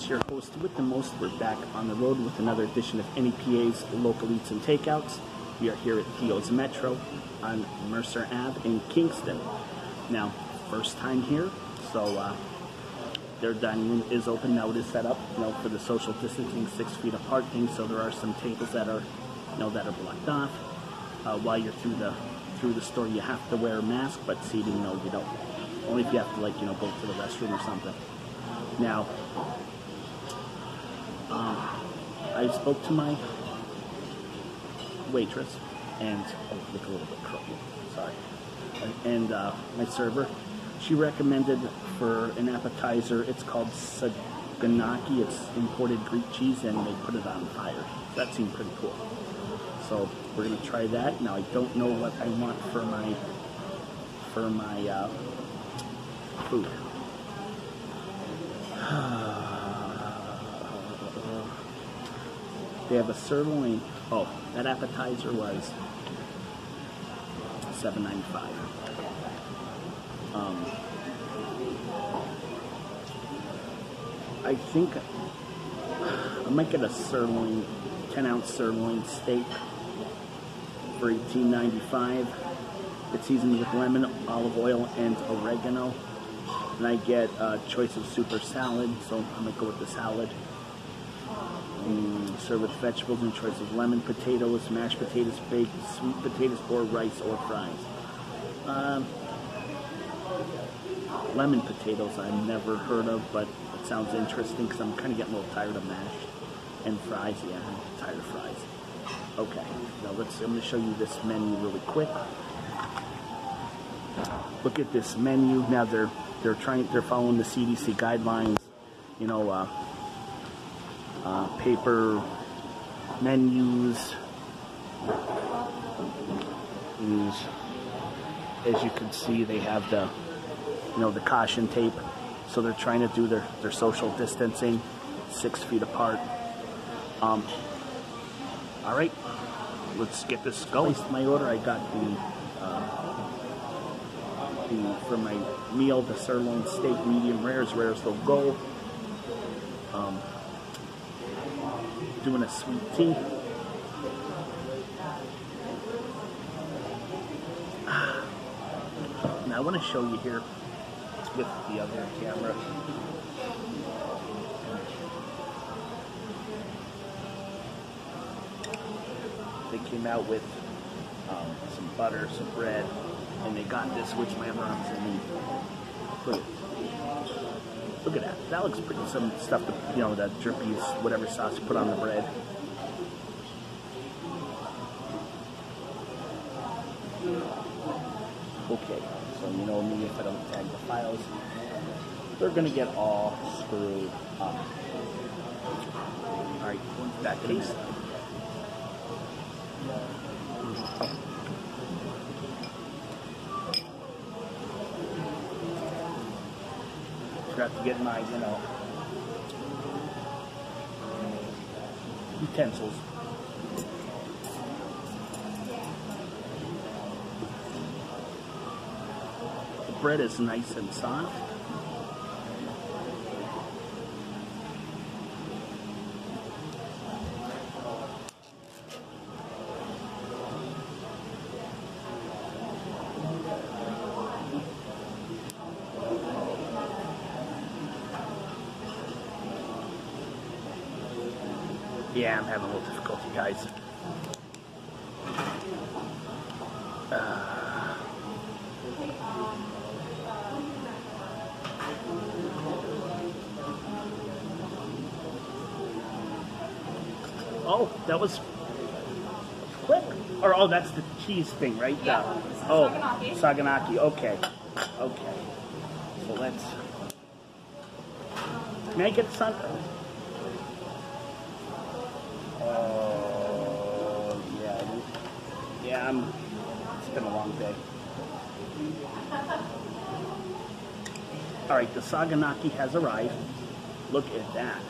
it's your host with the most. We're back on the road with another edition of NEPA's Local Eats and Takeouts. We are here at Theo's Metro on Mercer Ave in Kingston. Now, first time here, so uh, their dining room is open now. It is set up, you know, for the social distancing, six feet apart thing. So there are some tables that are, you know, that are blocked off. Uh, while you're through the through the store, you have to wear a mask, but seating, no, you don't. Only if you have to, like, you know, go to the restroom or something. Now, um, I spoke to my waitress, and oh, look a little bit crooked. Sorry. And uh, my server, she recommended for an appetizer. It's called saganaki. It's imported Greek cheese, and they put it on fire. That seemed pretty cool. So we're gonna try that. Now I don't know what I want for my for my uh, food. They have a sirloin. Oh, that appetizer was seven ninety five. Um, I think I might get a sirloin, ten ounce sirloin steak for eighteen ninety five. It's seasoned with lemon, olive oil, and oregano. And I get a choice of super salad, so I'm gonna go with the salad. Serve with vegetables and choice of lemon potatoes, mashed potatoes, baked sweet potatoes, or rice or fries. Um, lemon potatoes I've never heard of, but it sounds interesting because I'm kind of getting a little tired of mashed. And fries, yeah, I'm tired of fries. Okay, now let's. I'm going to show you this menu really quick. Look at this menu. Now they're they're trying they're following the CDC guidelines. You know, uh, uh, paper menus. And as you can see, they have the you know the caution tape. So they're trying to do their, their social distancing, six feet apart. Um, all right, let's get this going. My order. I got the, uh, the for my meal the sirloin steak, medium rare, as rare as they'll go. Doing a sweet tea. Now I want to show you here with the other camera. They came out with um, some butter, some bread, and they got this, which my mom's in me. Look at that. That looks pretty. Some stuff, you know, that drippy, whatever sauce you put on the bread. Okay, so you know me, if I don't tag the files, they're gonna get all screwed up. All right, that case. Forgot to get my, you know, utensils. The bread is nice and soft. Yeah, I'm having a little difficulty, guys. Uh, oh, that was quick. Or oh, that's the cheese thing, right? Yeah, The- oh, saganaki. saganaki. Okay, okay. So let's. Can I get some? Oh, yeah. Yeah, I'm. It's been a long day. All right, the saganaki has arrived. Look at that.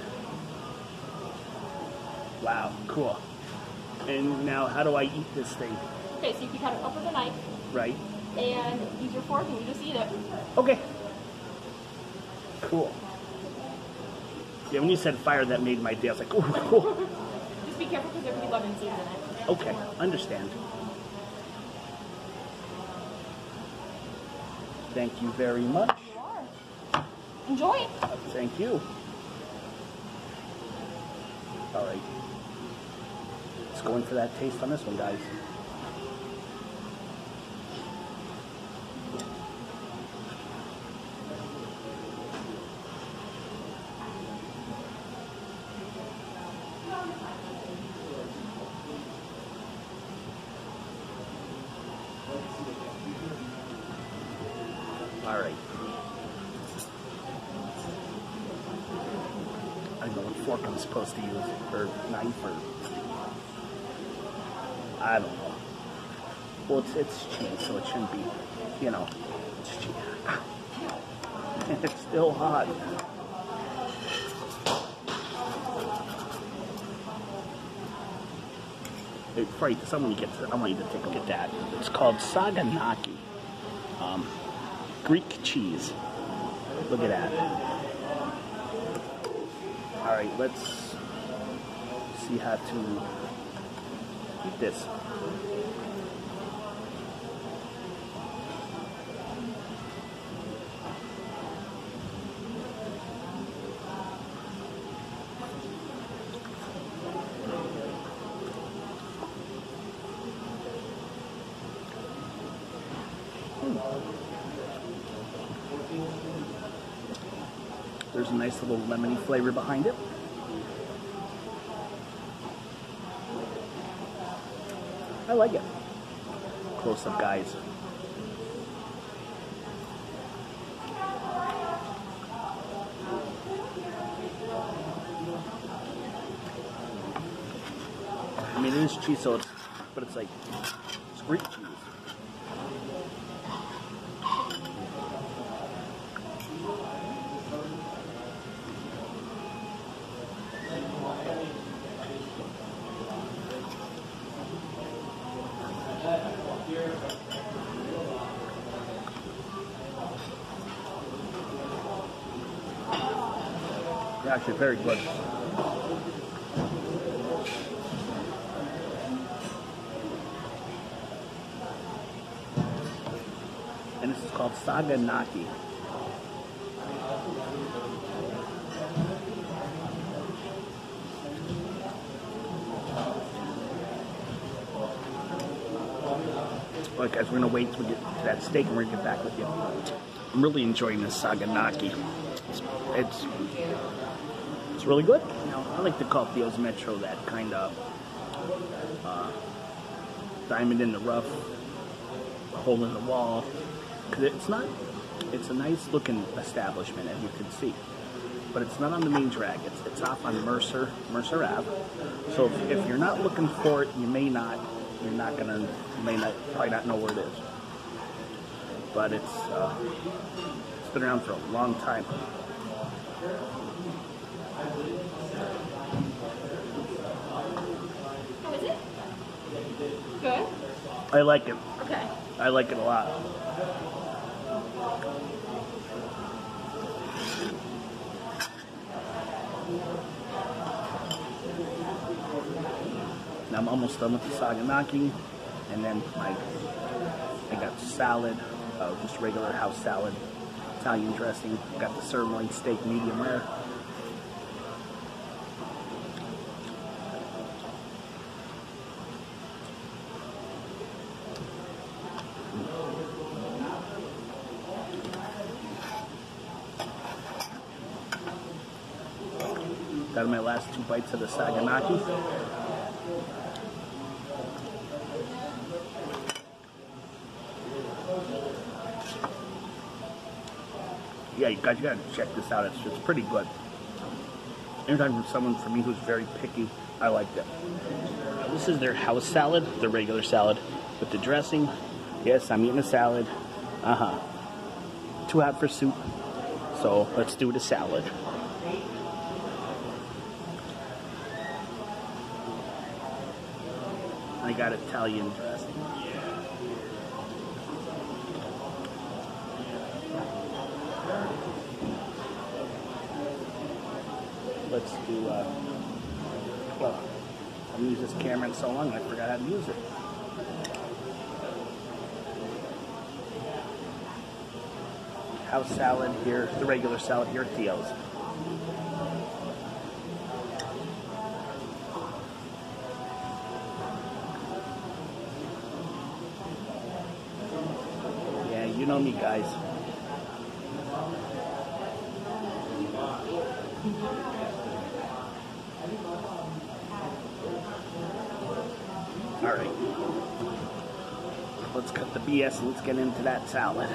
Wow, cool. And now, how do I eat this thing? Okay, so you can cut it up with a knife Right? and use your fork and you just eat it. Okay. Cool. Yeah, when you said fire, that made my day. I was like, ooh, cool. Just be careful because there could be lemon seeds in it. Okay, understand. Thank you very much. Enjoy. Thank you. All right. Let's go in for that taste on this one, guys. All right. I don't know what fork I'm supposed to use, or knife, or I don't know. Well, it's, it's cheese, so it shouldn't be, you know, it's cheese. Ah. it's still hot. Hey, Frank, someone get to, I want you to take a look at that. It's called Saganaki. Um, Greek cheese. Look at that. All right, let's see how to eat this. Hmm. There's a nice little lemony flavor behind it. I like it. Close up, guys. I mean, it is cheese, so it's, but it's like, it's Greek cheese. Very good. And this is called Saganaki. All right, guys, we're gonna wait till we get to that steak, and we're gonna get back with you. I'm really enjoying this Saganaki. It's, it's it's really good. You know, I like to call Theo's Metro that kind of uh, diamond in the rough, hole in the wall. Because it's not, it's a nice looking establishment, as you can see. But it's not on the main drag. It's, it's off on Mercer, Mercer Ave. So if, if you're not looking for it, you may not, you're not gonna, you may not, probably not know where it is. But it's, uh, it's been around for a long time. How is it? Good. I like it. Okay. I like it a lot. Now I'm almost done with the saganaki, and then my I got salad, uh, just regular house salad, Italian dressing. Got the sirloin steak, medium rare. Got my last bites of the saganaki. Yeah, you guys, you gotta check this out. It's just pretty good. Anytime for someone, for me, who's very picky, I like it. This is their house salad, the regular salad, with the dressing. Yes, I'm eating a salad. Uh huh. Too hot for soup, so let's do the salad. I got Italian dressing. let's do. Uh, well, I've used this camera in so long, I forgot how to use it. House salad here, the regular salad here Theo's. Me, guys. All right. Let's cut the BS and let's get into that salad.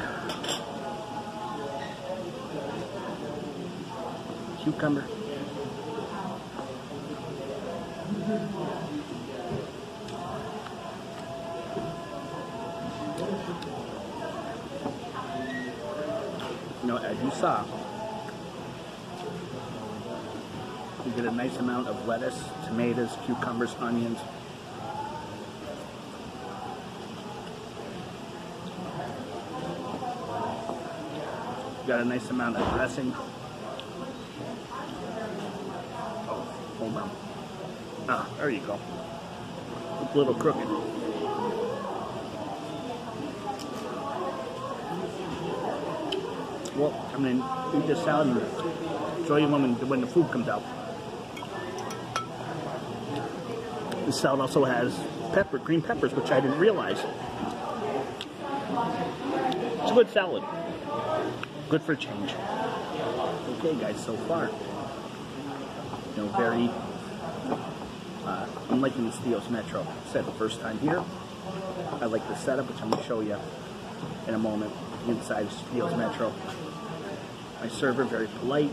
Cucumber. You you get a nice amount of lettuce, tomatoes, cucumbers, onions. Got a nice amount of dressing. Oh, hold on. Ah, there you go. It's a little crooked. Well, I'm gonna eat this salad and show you when, when the food comes out. This salad also has pepper, green peppers, which I didn't realize. It's a good salad. Good for a change. Okay, guys, so far, you know, very. Uh, I'm liking this Theos Metro. Said the first time here. I like the setup, which I'm going to show you in a moment. Inside Theos Metro. My server very polite.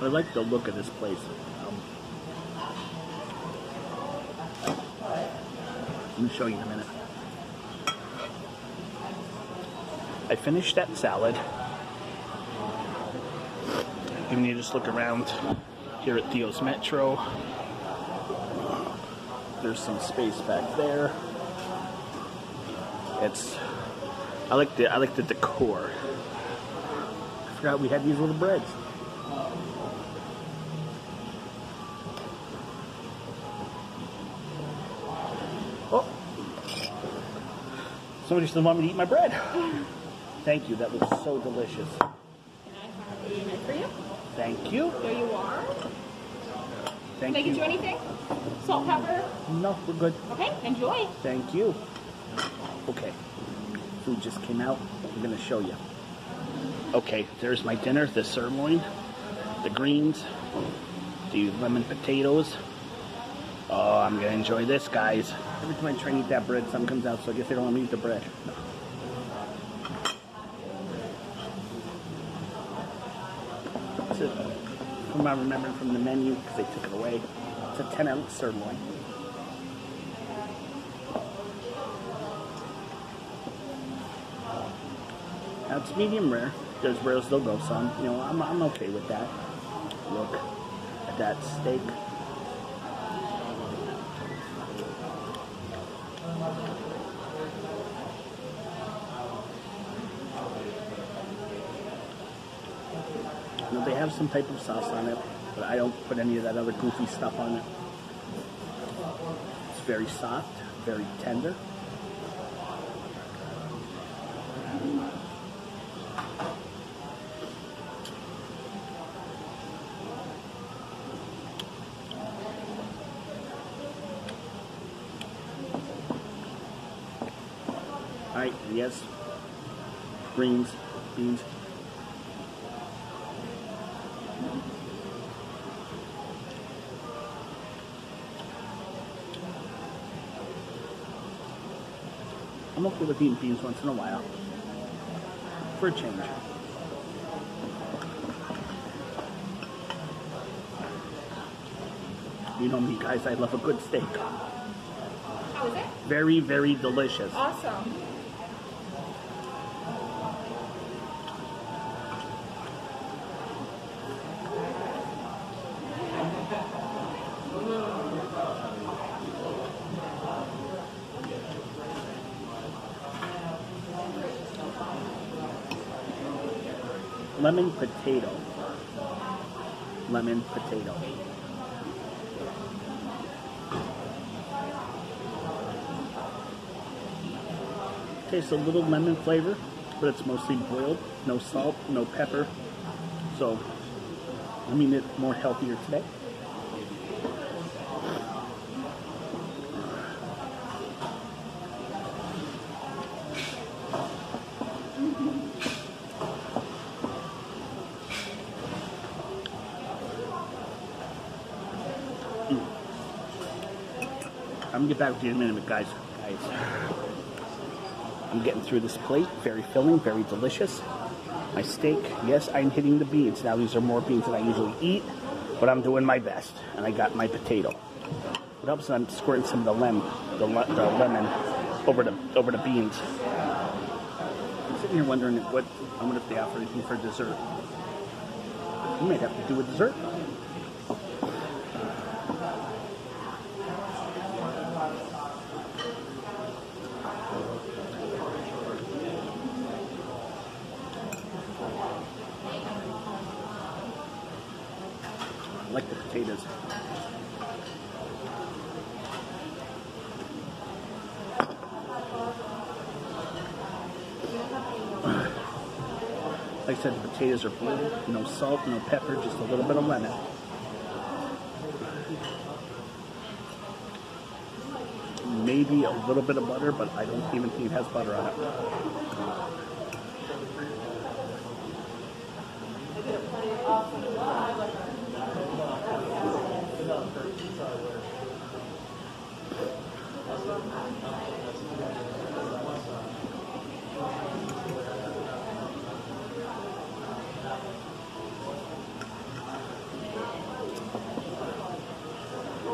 I like the look of this place. Um, me show you in a minute. I finished that salad. You just look around here at Theo's Metro. There's some space back there. It's I like the I like the decor. I forgot we had these little breads. Oh. Somebody still want me to eat my bread. Thank you. That was so delicious. Can I have a knife for you? Thank you. There you are. Thank Can I get you you. anything? Salt, pepper? No, we're good. Okay, enjoy. Thank you. Okay. Food just came out. I'm to show you. Okay, there's my dinner the sirloin, the greens, the lemon potatoes. Oh, I'm to enjoy this, guys. Every time I try and eat that bread, something comes out, so I guess they don't want me to eat the bread. It's a, from I remember from the menu, because they took it away, it's a 10 ounce sirloin. It's medium rare. There's rares they'll go some. You know, I'm, I'm okay with that. Look at that steak. Know, they have some type of sauce on it, but I don't put any of that other goofy stuff on it. It's very soft, very tender. Alright, yes. Greens, beans. I'm okay with eating beans once in a while. For a change. You know me, guys, I love a good steak. How is it? Very, very delicious. Awesome. Lemon potato. Lemon potato. Tastes a little lemon flavor, but it's mostly boiled. No salt, no pepper. So, I mean, it's more healthier today. I'm gonna get back with you in a minute, guys. Guys, I'm getting through this plate. Very filling, very delicious. My steak, yes, I'm hitting the beans. Now these are more beans than I usually eat, but I'm doing my best. And I got my potato. It helps I'm squirting some of the lemon, the, le- the lemon, over the over the beans. I'm sitting here wondering what I wonder if they offer anything for dessert. We might have to do a dessert. Like the potatoes. Like I said, the potatoes are boiled, no salt, no pepper, just a little bit of lemon. Maybe a little bit of butter, but I don't even think it has butter on it.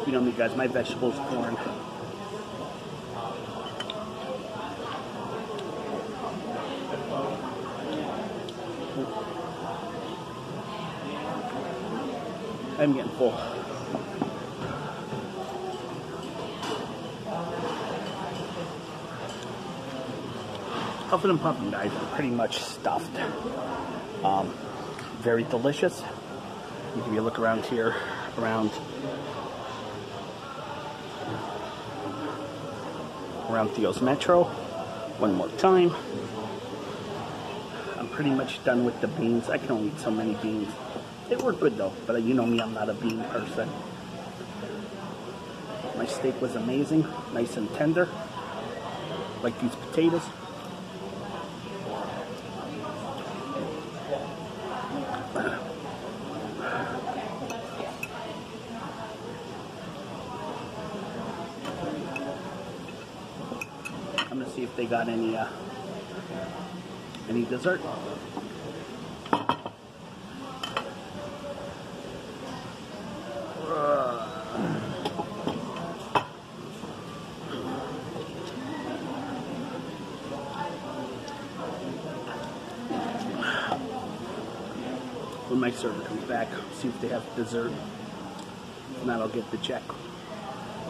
You know me, guys, my vegetables, corn. I'm getting full. Huffing and puffing, guys, pretty much stuffed. Um, very delicious. You a look around here, around around Theo's Metro. One more time. I'm pretty much done with the beans. I can only eat so many beans. They were good though, but uh, you know me, I'm not a bean person. My steak was amazing, nice and tender, like these potatoes. I'm gonna see if they got any uh, any dessert. When my server comes back, see if they have dessert. And I'll get the check.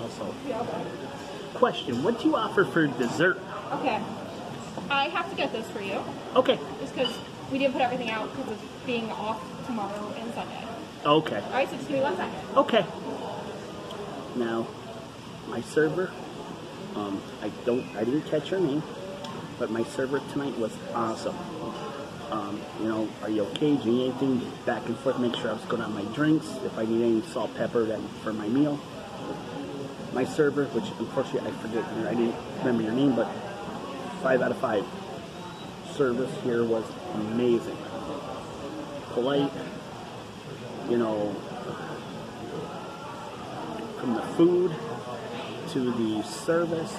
Also, question: What do you offer for dessert? Okay. I have to get this for you, Okay, just because we didn't put everything out because of being off tomorrow and Sunday. okay. All right, so just give me one second. Okay. Now, my server, um, I don't, I didn't catch her name, but my server tonight was awesome. Um, you know, are you okay? Do you need anything? Back and forth. Make sure I was good on my drinks. If I need any salt, pepper, then for my meal. My server, which unfortunately I forget, I didn't remember your name, but five out of five. Service here was amazing. Polite, you know, from the food to the service.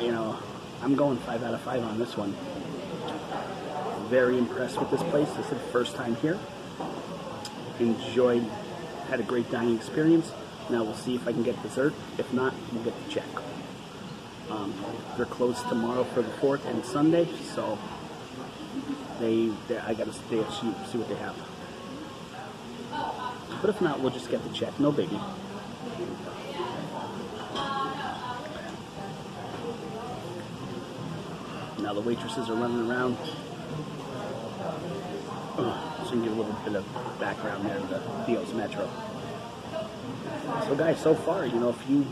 You know, I'm going five out of five on this one. Very impressed with this place. This is the first time here. Enjoyed, had a great dining experience. Now we'll see if I can get dessert. If not, we'll get the check. Um, they're closed tomorrow for the fourth and Sunday, so they, I gotta stay see, see what they have. But if not, we'll just get the check. No biggie. Now the waitresses are running around So you can get a little bit of background there of the Theos Metro. So guys, so far, you know, if you,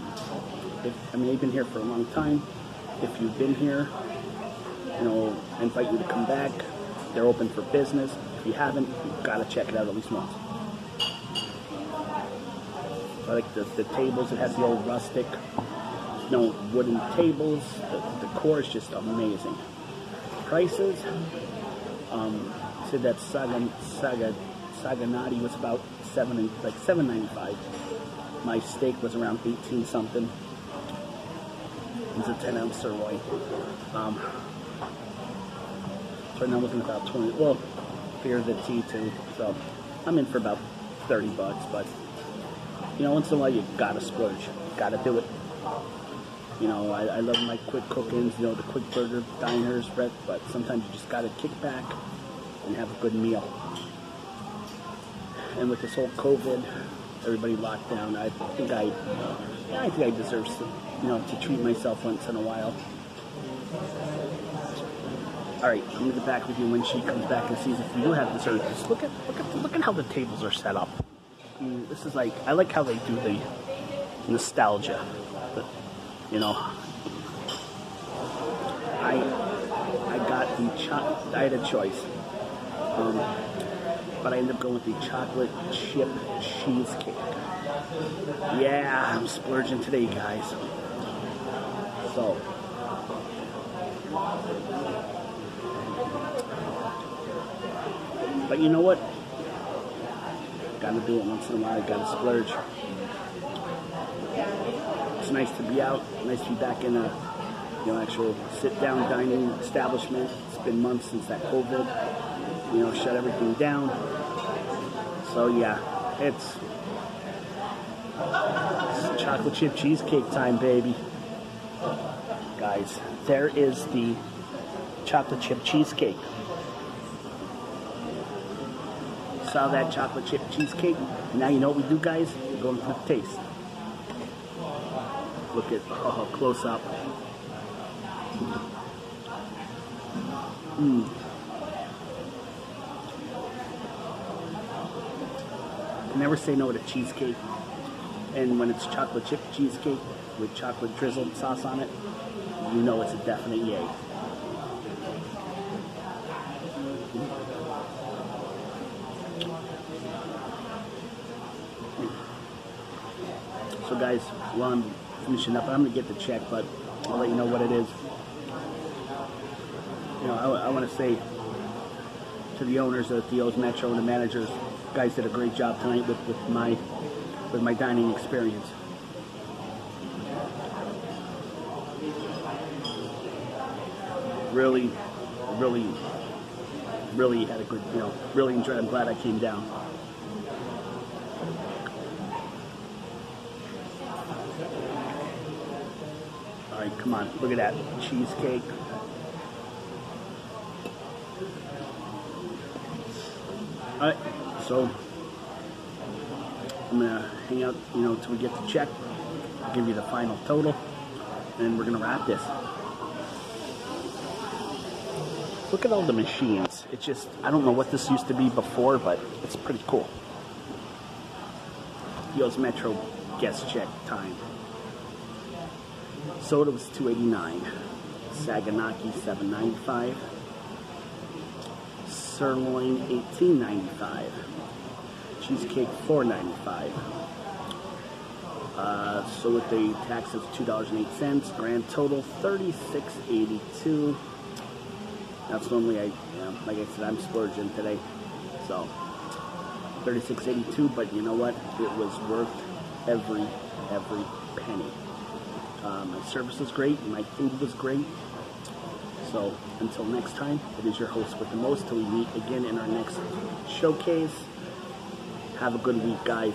if, I mean, you've been here for a long time. If you've been here, you know, I invite you to come back. They're open for business. If you haven't, you've got to check it out at least once. I like the, the tables. It has the old rustic, you know, wooden tables. The, the core is just amazing. Prices, um, said that Saga, Saga, Saganati was about seven, like seven ninety five. My steak was around eighteen something. Was a ten ounce sirloin. Um, so now I'm looking about twenty. Well, fear the tea too. So I'm in for about thirty bucks, but you know, once in a while you gotta splurge. Gotta do it. You know, I, I love my quick cookings, you know, the quick burger diners, but, but sometimes you just gotta kick back and have a good meal. And with this whole COVID, everybody locked down, I think I, I think I deserve some, you know, to treat myself once in a while. All right, I'm gonna get back with you when she comes back and sees if we do have dessert. Just look at look at look at how the tables are set up. I mean, this is like I like how they do the nostalgia. The, you know, I I got the I had a choice, um, but I ended up going with the chocolate chip cheesecake. Yeah, I'm splurging today, guys. So. But you know what? Gotta do it once in a while. Gotta splurge. It's nice to be out. Nice to be back in a you know actual sit-down dining establishment. It's been months since that COVID. You know, shut everything down. So yeah, it's, it's chocolate chip cheesecake time, baby. Guys, there is the chocolate chip cheesecake. Saw that chocolate chip cheesecake. Now you know what we do, guys? We're going for the taste. Look at oh, close up. Mm. Never say no to cheesecake. And when it's chocolate chip cheesecake with chocolate drizzled sauce on it, you know it's a definite yay. So guys, while I'm finishing up, I'm gonna get the check, but I'll let you know what it is. You know, I, I want to say to the owners of Theo's Metro and the managers, guys did a great job tonight with, with my with my dining experience. Really, really, really had a good, you know, really enjoyed. I'm glad I came down. All right, come on, look at that cheesecake. All right, so hang out, you know, until we get the check. I'll give you the final total, and we're gonna wrap this. Look at all the machines. It's just I don't know what this used to be before, but it's pretty cool. Theo's Metro guest check time. Soda was 289. Saganaki 795. Sirloin 1895. Cheesecake 495. Uh, so with the tax of $2.08, grand total 3682. That's normally I, you know, like I said, I'm splurging today, so 36.82. But you know what? It was worth every every penny. Uh, my service was great. My food was great. So until next time, it is your host with the most. Till we meet again in our next showcase. Have a good week, guys.